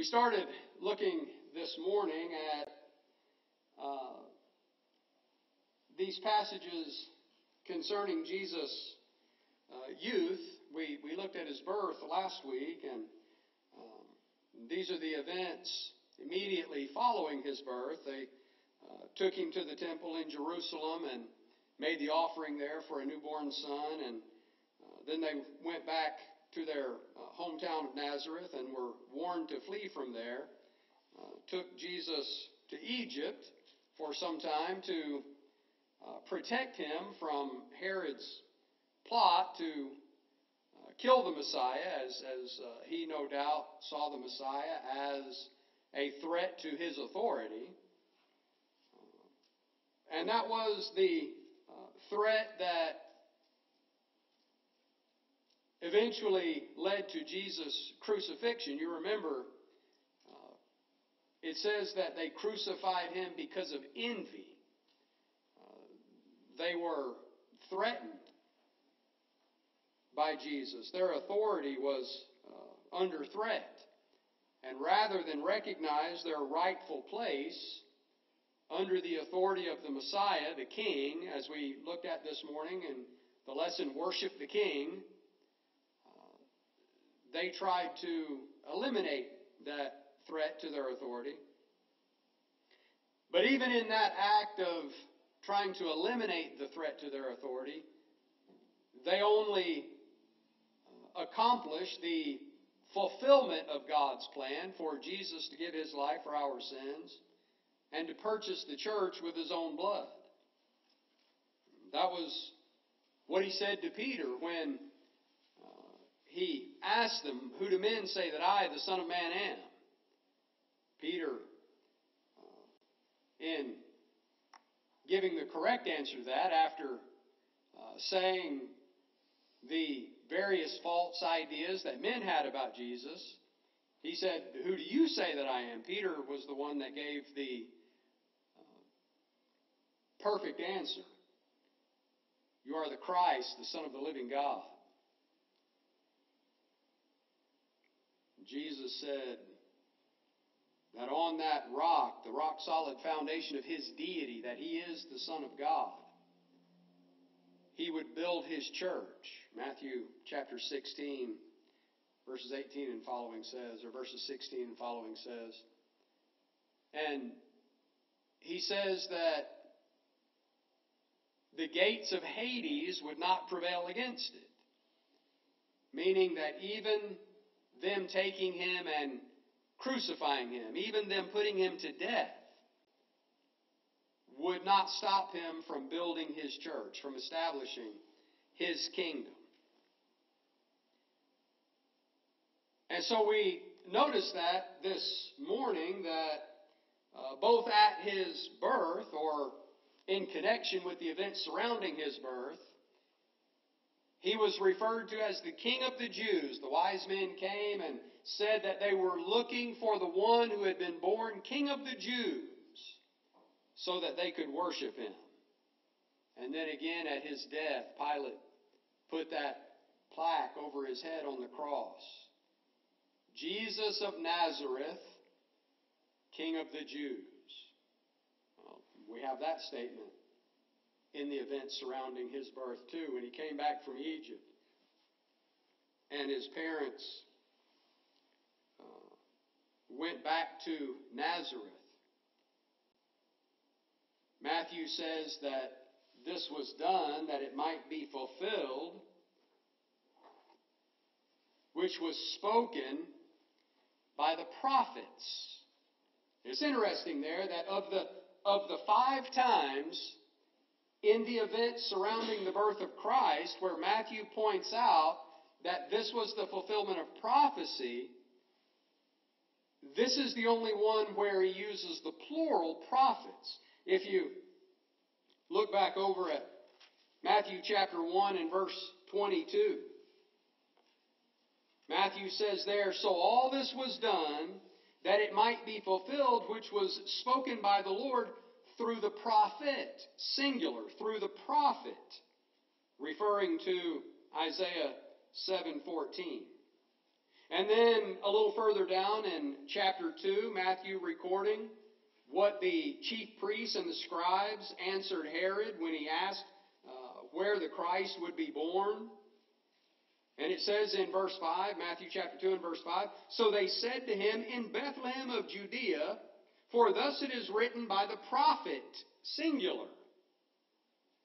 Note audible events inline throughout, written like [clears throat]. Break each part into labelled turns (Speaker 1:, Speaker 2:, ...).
Speaker 1: We started looking this morning at uh, these passages concerning Jesus' uh, youth. We, we looked at his birth last week, and um, these are the events immediately following his birth. They uh, took him to the temple in Jerusalem and made the offering there for a newborn son, and uh, then they went back to their uh, hometown of Nazareth and were warned to flee from there. Uh, took Jesus to Egypt for some time to uh, protect him from Herod's plot to uh, kill the Messiah, as, as uh, he no doubt saw the Messiah as a threat to his authority. And that was the threat that eventually led to Jesus' crucifixion. You remember, uh, it says that they crucified him because of envy. Uh, they were threatened by Jesus. Their authority was uh, under threat. And rather than recognize their rightful place under the authority of the Messiah, the King, as we looked at this morning in the lesson, Worship the King, they tried to eliminate that threat to their authority. But even in that act of trying to eliminate the threat to their authority, they only uh, accomplished the fulfillment of God's plan for Jesus to give his life for our sins and to purchase the church with his own blood. That was what he said to Peter when he asked them, Who do men say that I, the Son of Man, am? Peter, uh, in giving the correct answer to that, after uh, saying the various false ideas that men had about Jesus, he said, Who do you say that I am? Peter was the one that gave the uh, perfect answer. You are the Christ, the Son of the living God. Jesus said that on that rock, the rock solid foundation of his deity, that he is the Son of God, he would build his church. Matthew chapter 16, verses 18 and following says, or verses 16 and following says. And he says that the gates of Hades would not prevail against it. Meaning that even them taking him and crucifying him, even them putting him to death, would not stop him from building his church, from establishing his kingdom. And so we notice that this morning that uh, both at his birth or in connection with the events surrounding his birth, he was referred to as the King of the Jews. The wise men came and said that they were looking for the one who had been born King of the Jews so that they could worship him. And then again at his death, Pilate put that plaque over his head on the cross Jesus of Nazareth, King of the Jews. Well, we have that statement in the events surrounding his birth, too, when he came back from Egypt. And his parents uh, went back to Nazareth. Matthew says that this was done that it might be fulfilled, which was spoken by the prophets. It's interesting there that of the of the five times in the events surrounding the birth of Christ, where Matthew points out that this was the fulfillment of prophecy, this is the only one where he uses the plural prophets. If you look back over at Matthew chapter 1 and verse 22, Matthew says there, So all this was done that it might be fulfilled, which was spoken by the Lord through the prophet, singular, through the prophet, referring to Isaiah 7:14. And then a little further down in chapter 2, Matthew recording what the chief priests and the scribes answered Herod when he asked uh, where the Christ would be born. And it says in verse 5, Matthew chapter 2 and verse 5, So they said to him, In Bethlehem of Judea, for thus it is written by the prophet, singular.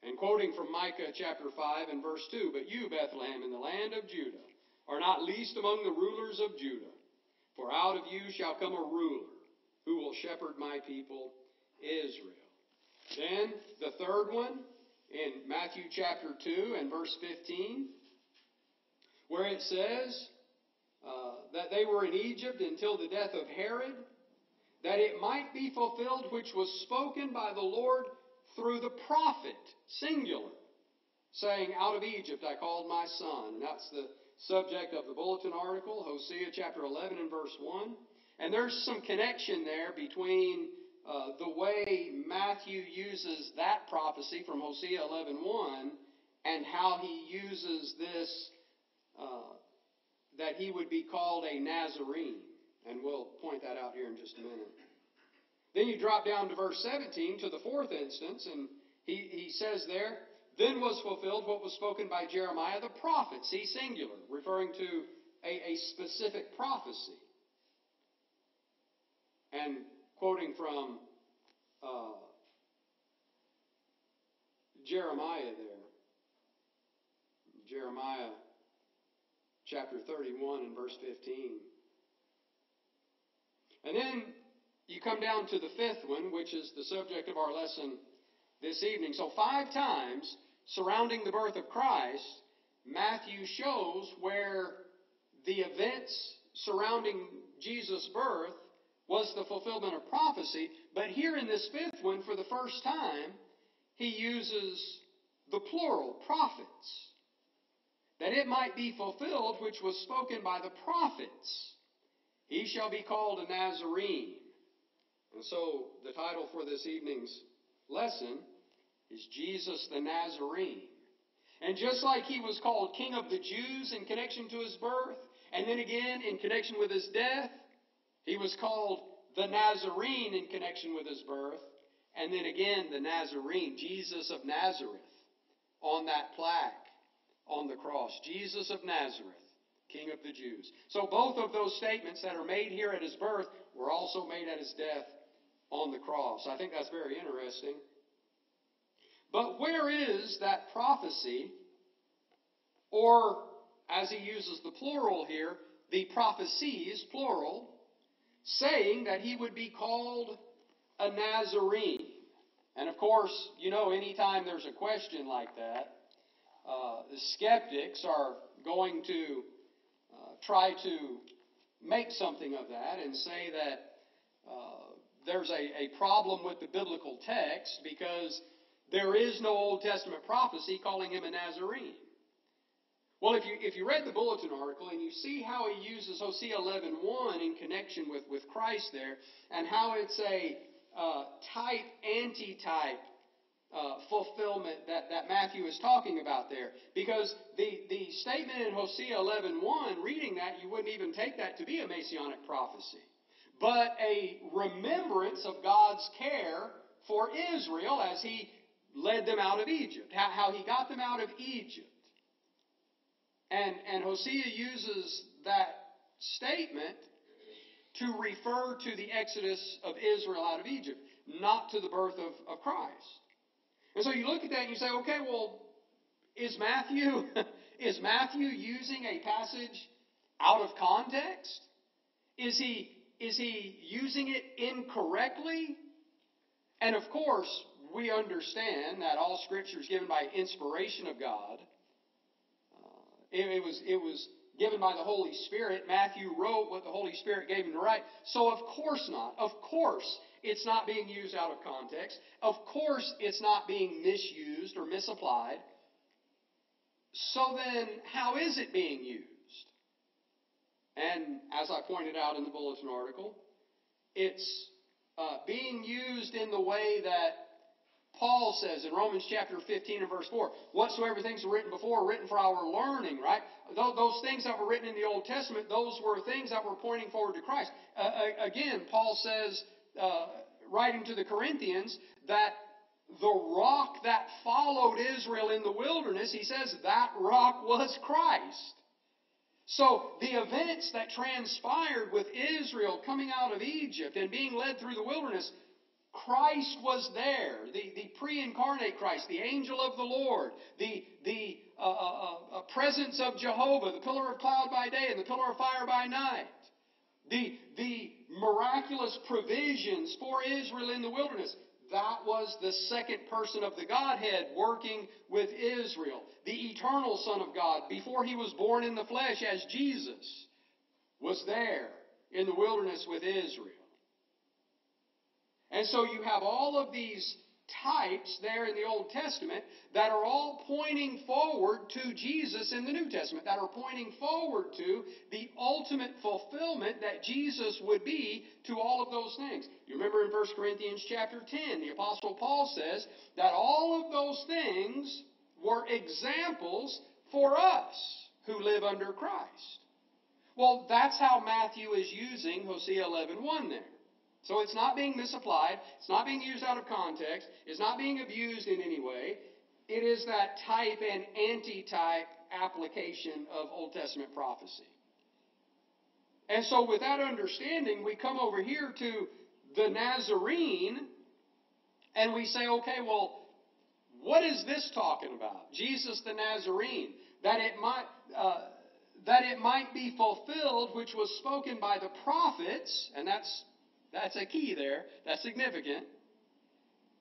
Speaker 1: And quoting from Micah chapter 5 and verse 2, But you, Bethlehem, in the land of Judah, are not least among the rulers of Judah, for out of you shall come a ruler who will shepherd my people Israel. Then the third one in Matthew chapter 2 and verse 15, where it says uh, that they were in Egypt until the death of Herod, that it might be fulfilled which was spoken by the Lord through the prophet, singular, saying, Out of Egypt I called my son. And that's the subject of the bulletin article, Hosea chapter 11 and verse 1. And there's some connection there between uh, the way Matthew uses that prophecy from Hosea 11.1 and how he uses this, uh, that he would be called a Nazarene. And we'll point that out here in just a minute. Then you drop down to verse 17 to the fourth instance, and he, he says there, then was fulfilled what was spoken by Jeremiah the prophet, see singular, referring to a, a specific prophecy. And quoting from uh, Jeremiah there, Jeremiah chapter 31 and verse 15. And then you come down to the fifth one, which is the subject of our lesson this evening. So, five times surrounding the birth of Christ, Matthew shows where the events surrounding Jesus' birth was the fulfillment of prophecy. But here in this fifth one, for the first time, he uses the plural, prophets. That it might be fulfilled which was spoken by the prophets. He shall be called a Nazarene. And so the title for this evening's lesson is Jesus the Nazarene. And just like he was called King of the Jews in connection to his birth, and then again in connection with his death, he was called the Nazarene in connection with his birth, and then again the Nazarene, Jesus of Nazareth, on that plaque on the cross. Jesus of Nazareth, King of the Jews. So both of those statements that are made here at his birth were also made at his death on the cross. I think that's very interesting. But where is that prophecy, or as he uses the plural here, the prophecies, plural, saying that he would be called a Nazarene? And of course, you know, anytime there's a question like that, uh, the skeptics are going to try to make something of that and say that uh, there's a, a problem with the biblical text because there is no Old Testament prophecy calling him a Nazarene. Well, if you, if you read the bulletin article and you see how he uses Hosea 11.1 in connection with, with Christ there, and how it's a uh, type, anti-type uh, fulfillment that, that Matthew is talking about there. Because the, the statement in Hosea 11.1, reading that, you wouldn't even take that to be a messianic prophecy. But a remembrance of God's care for Israel as he led them out of Egypt, how, how he got them out of Egypt. And, and Hosea uses that statement to refer to the exodus of Israel out of Egypt, not to the birth of, of Christ. And so you look at that and you say, okay, well, is Matthew [laughs] is Matthew using a passage out of context? Is he is he using it incorrectly? And of course, we understand that all Scripture is given by inspiration of God. Uh, it, it, was, it was given by the Holy Spirit. Matthew wrote what the Holy Spirit gave him to write. So, of course not. Of course, it's not being used out of context. Of course, it's not being misused or misapplied. So then, how is it being used? And as I pointed out in the bulletin article, it's uh, being used in the way that Paul says in Romans chapter 15 and verse 4, whatsoever things were written before, written for our learning, right? Those things that were written in the Old Testament, those were things that were pointing forward to Christ. Uh, again, Paul says, uh, writing to the Corinthians, that the rock that followed Israel in the wilderness, he says that rock was Christ. So the events that transpired with Israel coming out of Egypt and being led through the wilderness, Christ was there. The, the pre incarnate Christ, the angel of the Lord, the, the uh, uh, uh, uh, presence of Jehovah, the pillar of cloud by day and the pillar of fire by night, the, the miraculous provisions for Israel in the wilderness. That was the second person of the Godhead working with Israel. The eternal Son of God, before he was born in the flesh as Jesus, was there in the wilderness with Israel. And so you have all of these types there in the Old Testament that are all pointing forward to Jesus in the New Testament, that are pointing forward to the ultimate fulfillment that Jesus would be to all of those things. You remember in 1 Corinthians chapter 10, the Apostle Paul says that all of those things were examples for us who live under Christ. Well, that's how Matthew is using Hosea 11.1 there. So it's not being misapplied. It's not being used out of context. It's not being abused in any way. It is that type and anti-type application of Old Testament prophecy. And so with that understanding, we come over here to the Nazarene and we say, okay, well, what is this talking about? Jesus the Nazarene. That it might, uh, that it might be fulfilled, which was spoken by the prophets, and that's that's a key there. That's significant.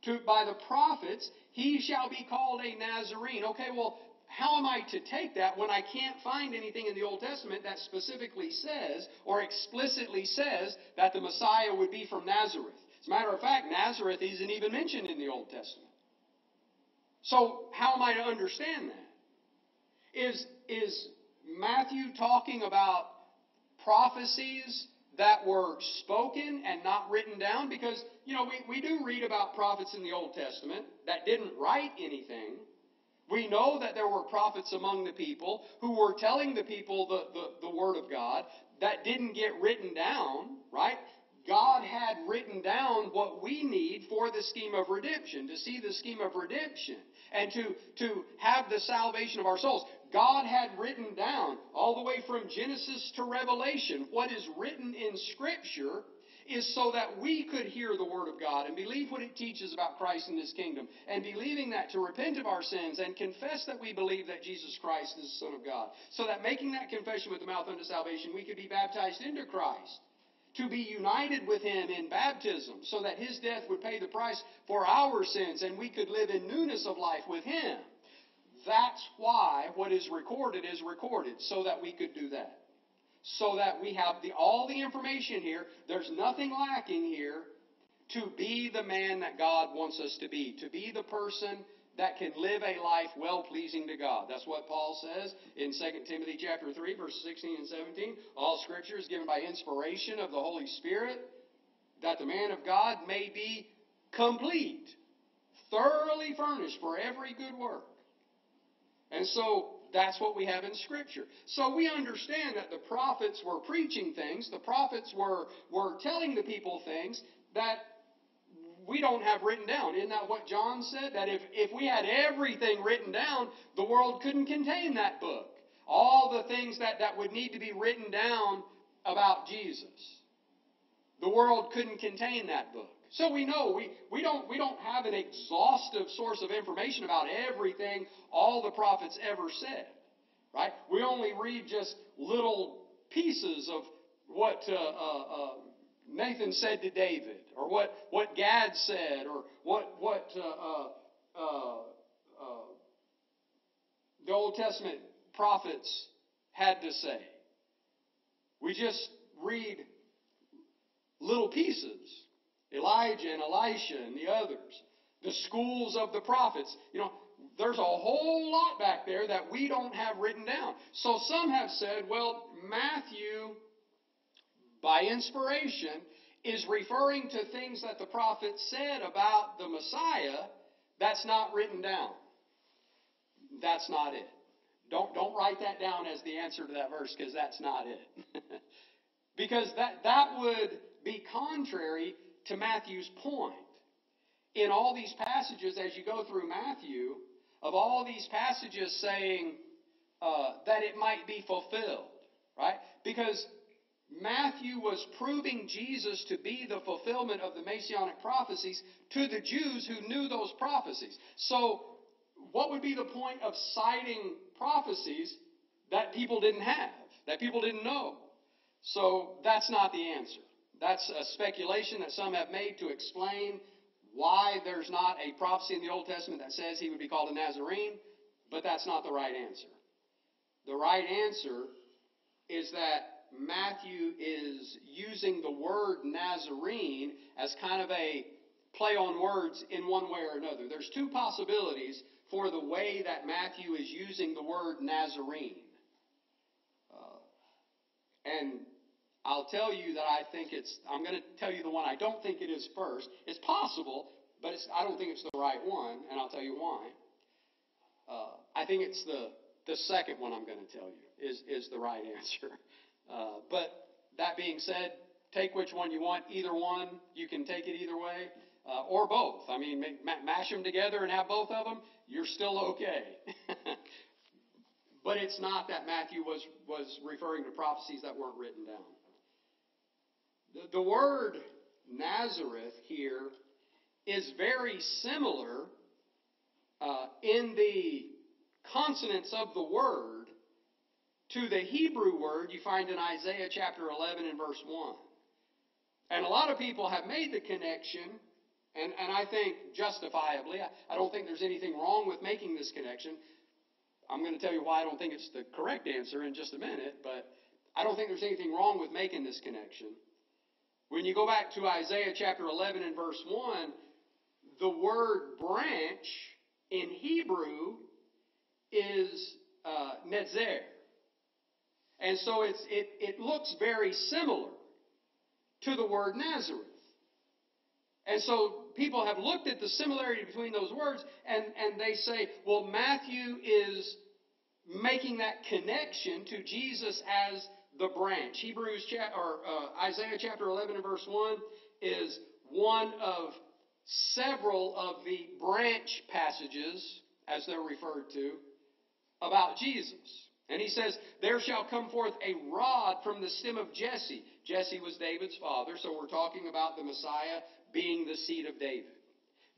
Speaker 1: To, by the prophets, he shall be called a Nazarene. Okay, well, how am I to take that when I can't find anything in the Old Testament that specifically says or explicitly says that the Messiah would be from Nazareth? As a matter of fact, Nazareth isn't even mentioned in the Old Testament. So, how am I to understand that? Is, is Matthew talking about prophecies that were spoken and not written down because, you know, we, we do read about prophets in the Old Testament that didn't write anything. We know that there were prophets among the people who were telling the people the, the, the Word of God that didn't get written down, right? God had written down what we need for the scheme of redemption, to see the scheme of redemption, and to, to have the salvation of our souls. God had written down, all the way from Genesis to Revelation, what is written in Scripture is so that we could hear the Word of God and believe what it teaches about Christ and His kingdom. And believing that to repent of our sins and confess that we believe that Jesus Christ is the Son of God. So that making that confession with the mouth unto salvation, we could be baptized into Christ. To be united with Him in baptism, so that His death would pay the price for our sins and we could live in newness of life with Him. That's why what is recorded is recorded, so that we could do that. So that we have the, all the information here. There's nothing lacking here to be the man that God wants us to be, to be the person that can live a life well pleasing to God. That's what Paul says in 2 Timothy chapter 3 verses 16 and 17. All scripture is given by inspiration of the Holy Spirit that the man of God may be complete, thoroughly furnished for every good work. And so that's what we have in Scripture. So we understand that the prophets were preaching things, the prophets were, were telling the people things that we don't have written down. Isn't that what John said? That if, if we had everything written down, the world couldn't contain that book. All the things that, that would need to be written down about Jesus. The world couldn't contain that book. So we know we, we don't we don't have an exhaustive source of information about everything all the prophets ever said. Right? We only read just little pieces of what uh, uh, uh, Nathan said to David, or what, what Gad said, or what what uh, uh, uh, the Old Testament prophets had to say. We just read little pieces. Elijah and Elisha and the others, the schools of the prophets. You know, there's a whole lot back there that we don't have written down. So some have said, well, Matthew, by inspiration, is referring to things that the prophets said about the Messiah that's not written down. That's not it. Don't, don't write that down as the answer to that verse because that's not it. [laughs] because that, that would be contrary to Matthew's point. In all these passages, as you go through Matthew, of all these passages saying uh, that it might be fulfilled, right? Because Matthew was proving Jesus to be the fulfillment of the messianic prophecies to the Jews who knew those prophecies. So, what would be the point of citing prophecies that people didn't have, that people didn't know? So, that's not the answer. That's a speculation that some have made to explain why there's not a prophecy in the Old Testament that says he would be called a Nazarene, but that's not the right answer. The right answer is that Matthew is using the word Nazarene as kind of a play on words in one way or another. There's two possibilities for the way that Matthew is using the word Nazarene. Uh, and I'll tell you that I think it's, I'm going to tell you the one I don't think it is first. It's possible, but it's, I don't think it's the right one, and I'll tell you why. Uh, I think it's the, the second one I'm going to tell you is, is the right answer. [laughs] Uh, but that being said, take which one you want. Either one, you can take it either way, uh, or both. I mean, mash them together and have both of them, you're still okay. [laughs] but it's not that Matthew was, was referring to prophecies that weren't written down. The, the word Nazareth here is very similar uh, in the consonants of the word to the Hebrew word you find in Isaiah chapter 11 and verse 1. And a lot of people have made the connection, and, and I think justifiably, I, I don't think there's anything wrong with making this connection. I'm going to tell you why I don't think it's the correct answer in just a minute, but I don't think there's anything wrong with making this connection. When you go back to Isaiah chapter 11 and verse 1, the word branch in Hebrew is uh, netzer. And so it's, it, it looks very similar to the word Nazareth. And so people have looked at the similarity between those words and, and they say, well, Matthew is making that connection to Jesus as the branch. Hebrews cha- or uh, Isaiah chapter 11 and verse 1 is one of several of the branch passages, as they're referred to, about Jesus. And he says, There shall come forth a rod from the stem of Jesse. Jesse was David's father, so we're talking about the Messiah being the seed of David.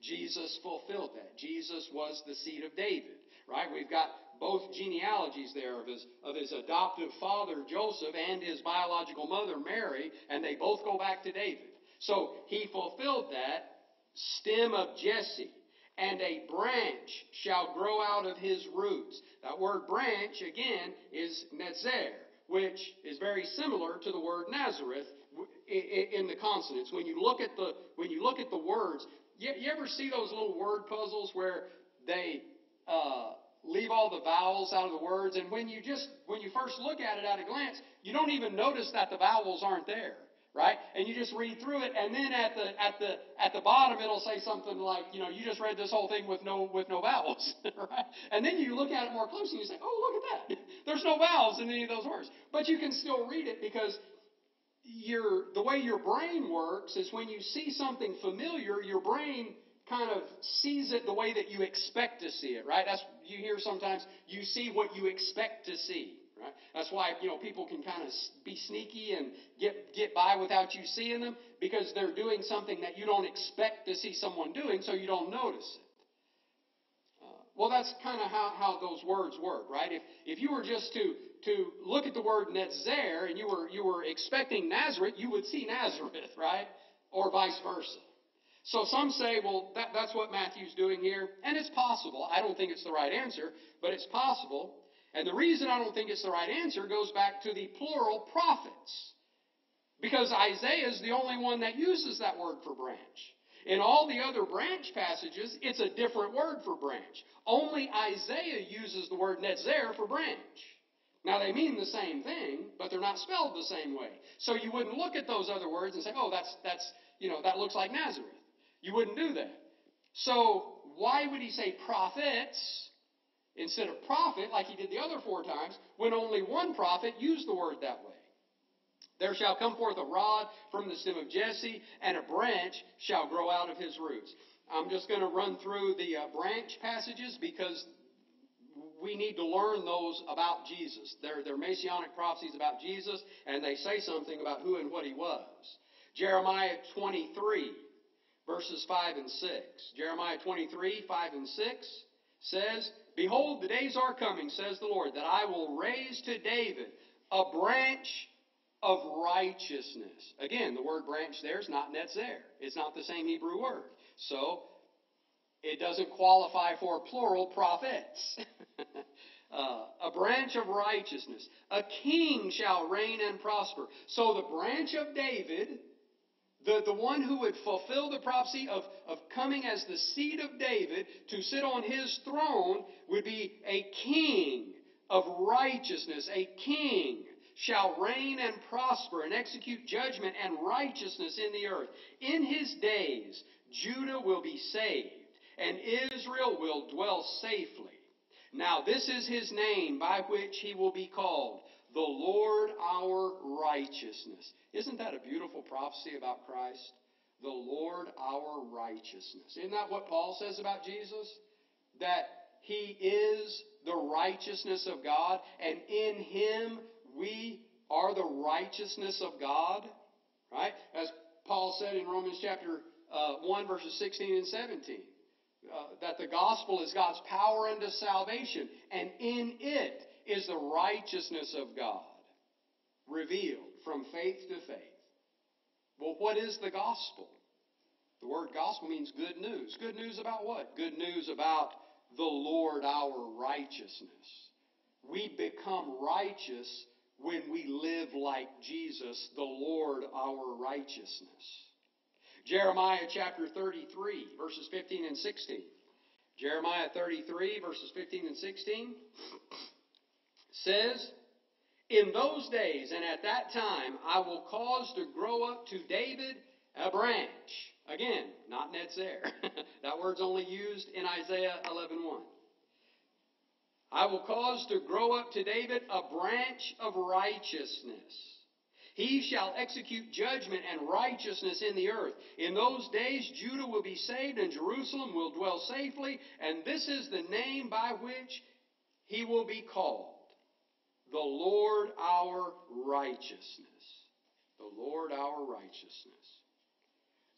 Speaker 1: Jesus fulfilled that. Jesus was the seed of David, right? We've got both genealogies there of his, of his adoptive father Joseph and his biological mother Mary, and they both go back to David. So he fulfilled that stem of Jesse, and a branch shall grow out of his roots. That word branch, again, is netzer, which is very similar to the word Nazareth in the consonants. When you look at the, when you look at the words, you, you ever see those little word puzzles where they, uh, leave all the vowels out of the words. And when you just, when you first look at it at a glance, you don't even notice that the vowels aren't there, right? And you just read through it, and then at the, at the, at the bottom, it'll say something like, you know, you just read this whole thing with no, with no vowels, [laughs] right? And then you look at it more closely and you say, oh, look at that. [laughs] There's no vowels in any of those words. But you can still read it because your, the way your brain works is when you see something familiar, your brain kind of sees it the way that you expect to see it, right? That's you hear sometimes you see what you expect to see, right? That's why you know people can kind of be sneaky and get get by without you seeing them because they're doing something that you don't expect to see someone doing, so you don't notice it. Uh, well, that's kind of how, how those words work, right? If if you were just to to look at the word netzer and you were you were expecting Nazareth, you would see Nazareth, [laughs] right? Or vice versa. So some say, well, that, that's what Matthew's doing here, and it's possible. I don't think it's the right answer, but it's possible. And the reason I don't think it's the right answer goes back to the plural prophets. Because Isaiah is the only one that uses that word for branch. In all the other branch passages, it's a different word for branch. Only Isaiah uses the word netzer for branch. Now they mean the same thing, but they're not spelled the same way. So you wouldn't look at those other words and say, "Oh, that's that's you know that looks like Nazareth." You wouldn't do that. So why would he say prophets instead of prophet like he did the other four times when only one prophet used the word that way? There shall come forth a rod from the stem of Jesse, and a branch shall grow out of his roots. I'm just going to run through the uh, branch passages because we need to learn those about Jesus. They're, they're messianic prophecies about Jesus, and they say something about who and what he was. Jeremiah 23, verses 5 and 6. Jeremiah 23, 5 and 6 says, Behold, the days are coming, says the Lord, that I will raise to David a branch of righteousness. Again, the word branch there is not netzer. It's not the same Hebrew word. So, it doesn't qualify for plural prophets. [laughs] uh, a branch of righteousness. A king shall reign and prosper. So the branch of David, the, the one who would fulfill the prophecy of, of coming as the seed of David to sit on his throne, would be a king of righteousness, a king shall reign and prosper and execute judgment and righteousness in the earth. In his days, Judah will be saved, and Israel will dwell safely. Now, this is his name by which he will be called the Lord our righteousness. Isn't that a beautiful prophecy about Christ? The Lord our righteousness. Isn't that what Paul says about Jesus? That he is the righteousness of God, and in him we are the righteousness of God, right? As Paul said in Romans chapter uh, 1, verses 16 and 17. Uh, that the gospel is God's power unto salvation, and in it is the righteousness of God revealed from faith to faith. Well, what is the gospel? The word gospel means good news. Good news about what? Good news about the Lord our righteousness. We become righteous when we live like Jesus, the Lord our righteousness. Jeremiah chapter 33, verses 15 and 16. Jeremiah 33, verses 15 and 16 [clears throat] says, In those days and at that time I will cause to grow up to David a branch. Again, not netzer. [laughs] that word's only used in Isaiah 11.1. I will cause to grow up to David a branch of righteousness. He shall execute judgment and righteousness in the earth. In those days, Judah will be saved and Jerusalem will dwell safely, and this is the name by which he will be called the Lord our righteousness. The Lord our righteousness.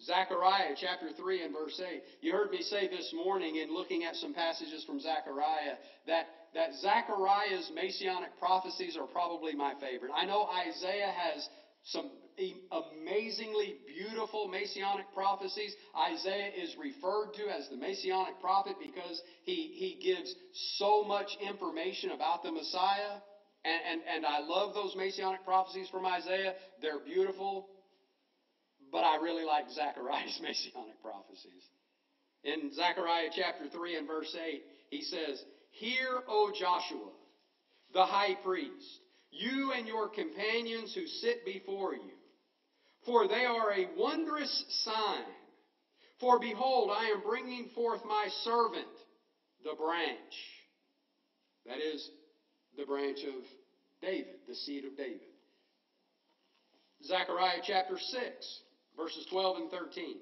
Speaker 1: Zechariah chapter 3 and verse 8. You heard me say this morning in looking at some passages from Zechariah that, that Zechariah's messianic prophecies are probably my favorite. I know Isaiah has some amazingly beautiful messianic prophecies. Isaiah is referred to as the messianic prophet because he, he gives so much information about the Messiah. And, and, and I love those messianic prophecies from Isaiah. They're beautiful. But I really like Zechariah's [laughs] messianic prophecies. In Zechariah chapter 3 and verse 8, he says, Hear, O Joshua, the high priest, you and your companions who sit before you, for they are a wondrous sign. For behold, I am bringing forth my servant, the branch. That is the branch of David, the seed of David. Zechariah chapter 6 verses 12 and 13.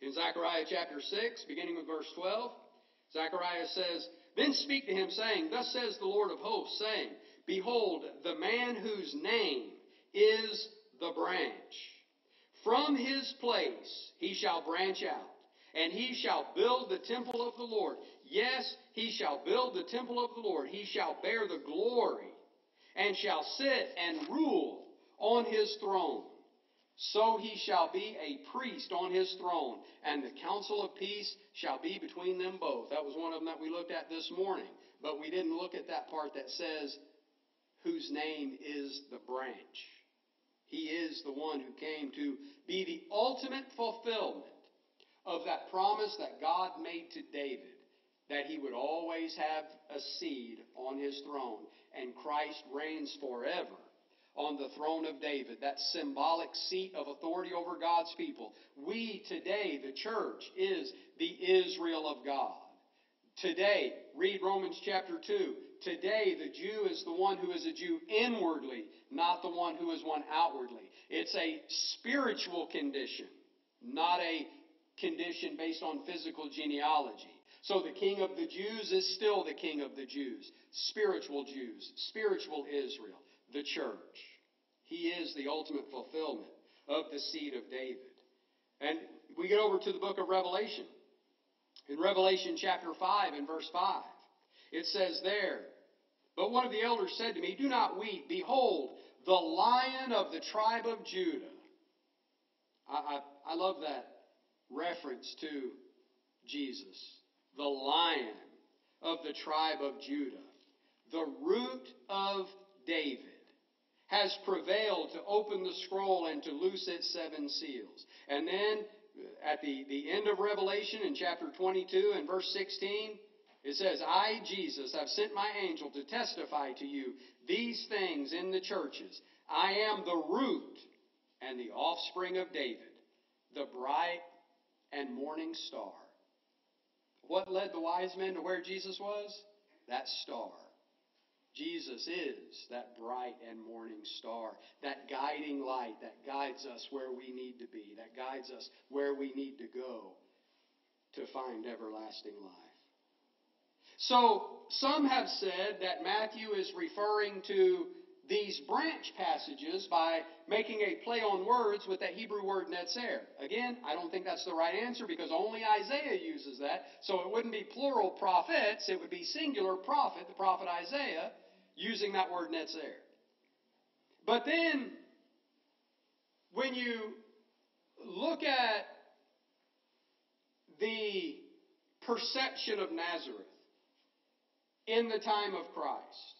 Speaker 1: In Zechariah chapter 6, beginning with verse 12, Zechariah says, Then speak to him, saying, Thus says the Lord of hosts, saying, Behold, the man whose name is the branch. From his place he shall branch out, and he shall build the temple of the Lord. Yes, he shall build the temple of the Lord. He shall bear the glory, and shall sit and rule on his throne. So he shall be a priest on his throne, and the counsel of peace shall be between them both. That was one of them that we looked at this morning. But we didn't look at that part that says, whose name is the branch. He is the one who came to be the ultimate fulfillment of that promise that God made to David that he would always have a seed on his throne, and Christ reigns forever on the throne of David, that symbolic seat of authority over God's people. We today, the church, is the Israel of God. Today, read Romans chapter 2. Today, the Jew is the one who is a Jew inwardly, not the one who is one outwardly. It's a spiritual condition, not a condition based on physical genealogy. So the king of the Jews is still the king of the Jews. Spiritual Jews, spiritual Israel, the church. He is the ultimate fulfillment of the seed of David. And we get over to the book of Revelation. In Revelation chapter 5 and verse 5, it says there, But one of the elders said to me, Do not weep. Behold, the lion of the tribe of Judah. I, I, I love that reference to Jesus, the lion of the tribe of Judah, the root of David, has prevailed to open the scroll and to loose its seven seals. And then uh, at the, the end of Revelation in chapter 22 and verse 16, it says, I, Jesus, have sent my angel to testify to you these things in the churches. I am the root and the offspring of David, the bright and morning star. What led the wise men to where Jesus was? That star. Jesus is that bright and morning star, that guiding light that guides us where we need to be, that guides us where we need to go to find everlasting life. So, some have said that Matthew is referring to these branch passages by making a play on words with that Hebrew word netzer. Again, I don't think that's the right answer because only Isaiah uses that. So it wouldn't be plural prophets, it would be singular prophet, the prophet Isaiah, using that word netzer. But then, when you look at the perception of Nazareth in the time of Christ,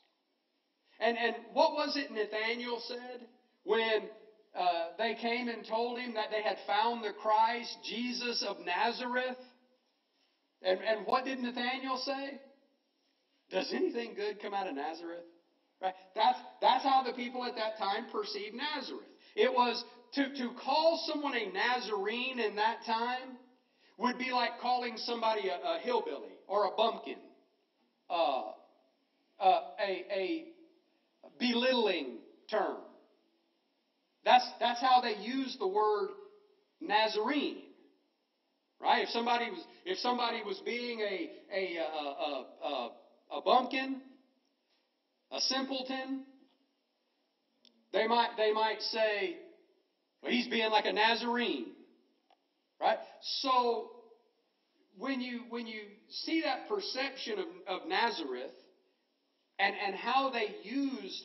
Speaker 1: and, and what was it Nathaniel said when uh, they came and told him that they had found the Christ, Jesus of Nazareth? And, and what did Nathaniel say? Does anything good come out of Nazareth? Right? That's, that's how the people at that time perceived Nazareth. It was to, to call someone a Nazarene in that time would be like calling somebody a, a hillbilly or a bumpkin, uh, uh, a, a belittling term. That's, that's how they use the word Nazarene. Right? If somebody was, if somebody was being a, a, a, a, a bumpkin, a simpleton, they might, they might say, well, he's being like a Nazarene. Right? So, when you, when you see that perception of, of Nazareth, and, and how they used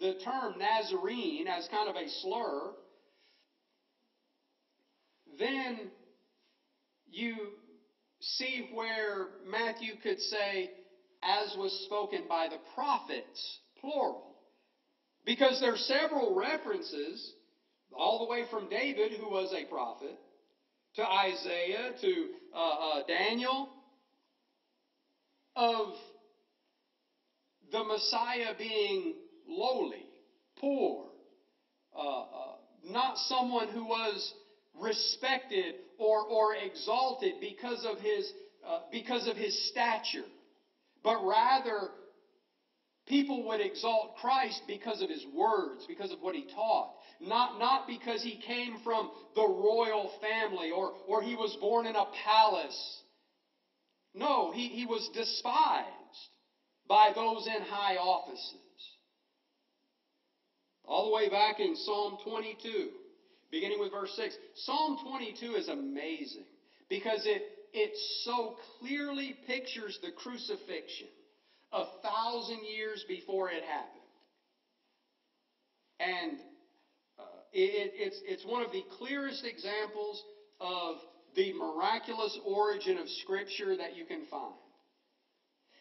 Speaker 1: the term Nazarene as kind of a slur, then you see where Matthew could say, as was spoken by the prophets, plural. Because there are several references, all the way from David, who was a prophet, to Isaiah, to uh, uh, Daniel, of the Messiah being lowly, poor, uh, uh, not someone who was respected or, or exalted because of his uh, because of his stature, but rather people would exalt Christ because of his words, because of what he taught. Not, not because he came from the royal family or, or he was born in a palace. No, he, he was despised by those in high offices. All the way back in Psalm 22, beginning with verse 6. Psalm 22 is amazing because it, it so clearly pictures the crucifixion a thousand years before it happened. And uh, it, it's, it's one of the clearest examples of the miraculous origin of Scripture that you can find.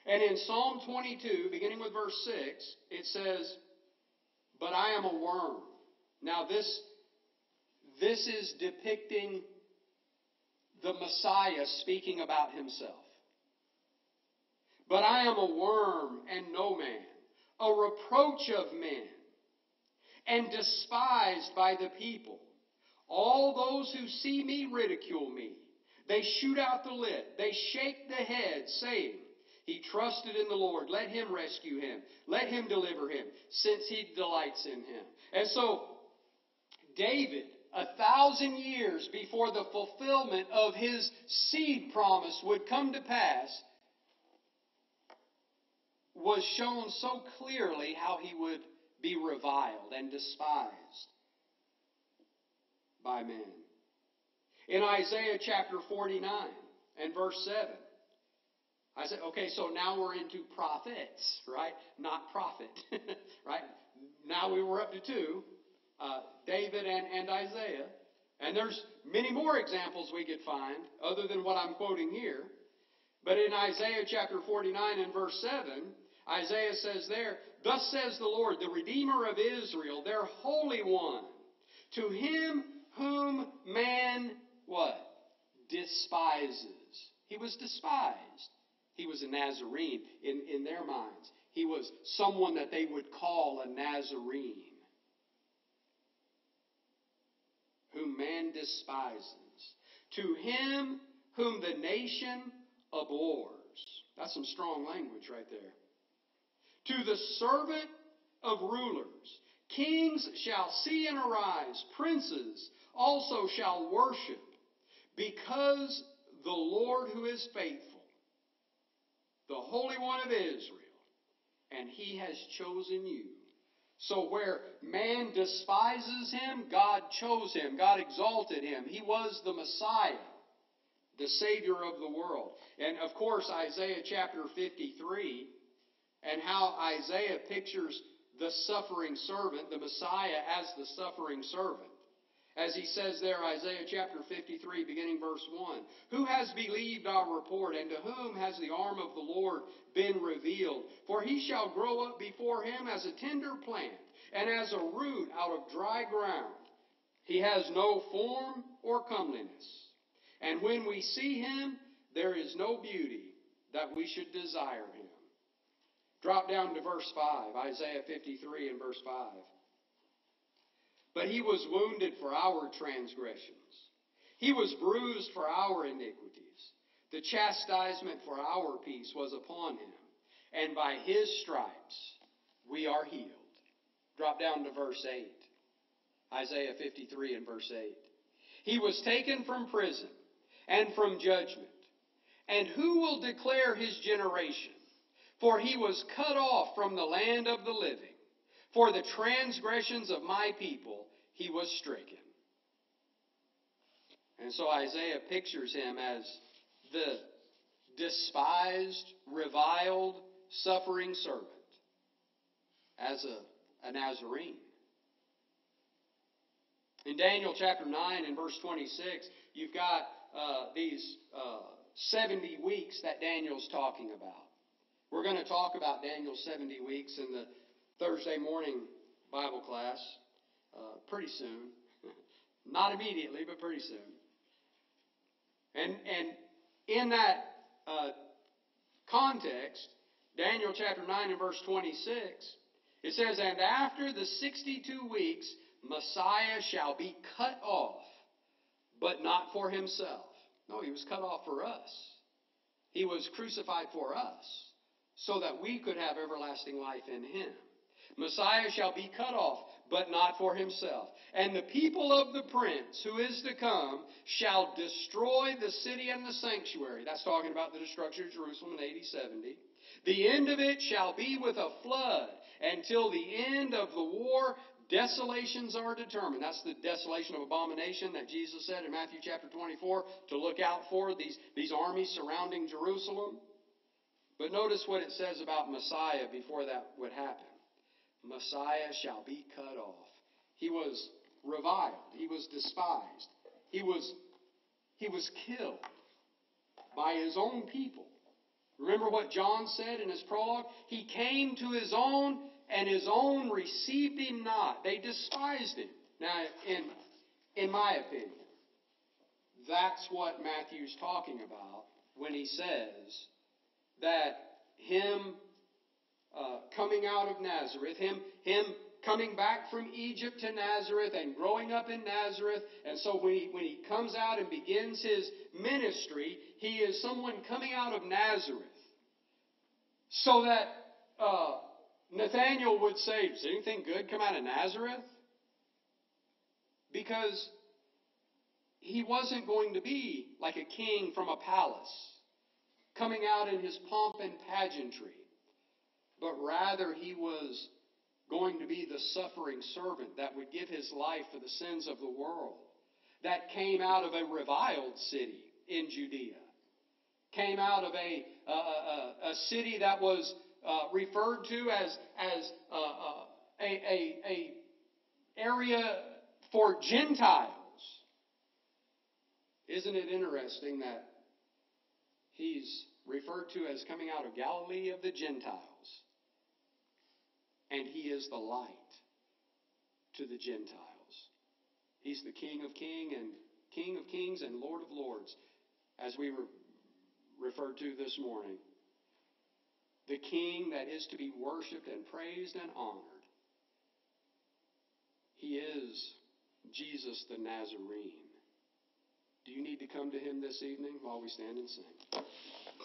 Speaker 1: And in Psalm 22, beginning with verse 6, it says, But I am a worm. Now, this, this is depicting the Messiah speaking about himself. But I am a worm and no man, a reproach of men, and despised by the people. All those who see me ridicule me. They shoot out the lip. They shake the head, saying, He trusted in the Lord. Let him rescue him. Let him deliver him, since he delights in him. And so, David, a thousand years before the fulfillment of his seed promise would come to pass, was shown so clearly how he would be reviled and despised by men. In Isaiah chapter 49 and verse 7, I said, okay, so now we're into prophets, right? Not prophet, [laughs] right? Now we were up to two, uh, David and, and Isaiah. And there's many more examples we could find other than what I'm quoting here. But in Isaiah chapter 49 and verse 7, Isaiah says there, Thus says the Lord, the Redeemer of Israel, their Holy One, to him whom man what? Despises. He was despised. He was a Nazarene in, in their minds. He was someone that they would call a Nazarene. Whom man despises. To him whom the nation abhors. That's some strong language right there. To the servant of rulers, kings shall see and arise, princes also shall worship, because the Lord who is faithful, the Holy One of Israel, and he has chosen you. So where man despises him, God chose him. God exalted him. He was the Messiah, the Savior of the world. And of course, Isaiah chapter 53 and how Isaiah pictures the suffering servant, the Messiah, as the suffering servant. As he says there, Isaiah chapter 53, beginning verse 1 Who has believed our report, and to whom has the arm of the Lord been revealed? For he shall grow up before him as a tender plant, and as a root out of dry ground. He has no form or comeliness. And when we see him, there is no beauty that we should desire him. Drop down to verse 5, Isaiah 53 and verse 5. But he was wounded for our transgressions. He was bruised for our iniquities. The chastisement for our peace was upon him. And by his stripes we are healed. Drop down to verse 8. Isaiah 53 and verse 8. He was taken from prison and from judgment. And who will declare his generation? For he was cut off from the land of the living. For the transgressions of my people he was stricken. And so Isaiah pictures him as the despised, reviled, suffering servant, as a, a Nazarene. In Daniel chapter 9 and verse 26, you've got uh, these uh, 70 weeks that Daniel's talking about. We're going to talk about Daniel's 70 weeks in the Thursday morning Bible class uh, pretty soon. [laughs] Not immediately, but pretty soon. And, and in that uh, context, Daniel chapter 9 and verse 26, it says, And after the 62 weeks, Messiah shall be cut off, but not for himself. No, he was cut off for us. He was crucified for us so that we could have everlasting life in him. Messiah shall be cut off, but not for himself. And the people of the prince who is to come shall destroy the city and the sanctuary. That's talking about the destruction of Jerusalem in AD 70. The end of it shall be with a flood until the end of the war. Desolations are determined. That's the desolation of abomination that Jesus said in Matthew chapter 24 to look out for these, these armies surrounding Jerusalem. But notice what it says about Messiah before that would happen. Messiah shall be cut off. He was reviled. He was despised. He was, he was killed by his own people. Remember what John said in his prologue? He came to his own, and his own received him not. They despised him. Now, in, in my opinion, that's what Matthew's talking about when he says that him uh, coming out of Nazareth, him, him coming back from Egypt to Nazareth and growing up in Nazareth. And so when he, when he comes out and begins his ministry, he is someone coming out of Nazareth. So that uh, Nathaniel would say, Does anything good come out of Nazareth? Because he wasn't going to be like a king from a palace, coming out in his pomp and pageantry, but rather he was going to be the suffering servant that would give his life for the sins of the world, that came out of a reviled city in Judea, came out of a, uh, a, a city that was uh, referred to as, as uh, uh a, a, a area for Gentiles. Isn't it interesting that he's referred to as coming out of Galilee of the Gentiles? And he is the light to the Gentiles. He's the King of King and King of Kings and Lord of Lords, as we were referred to this morning. The King that is to be worshiped and praised and honored. He is Jesus the Nazarene. Do you need to come to him this evening while we stand and sing?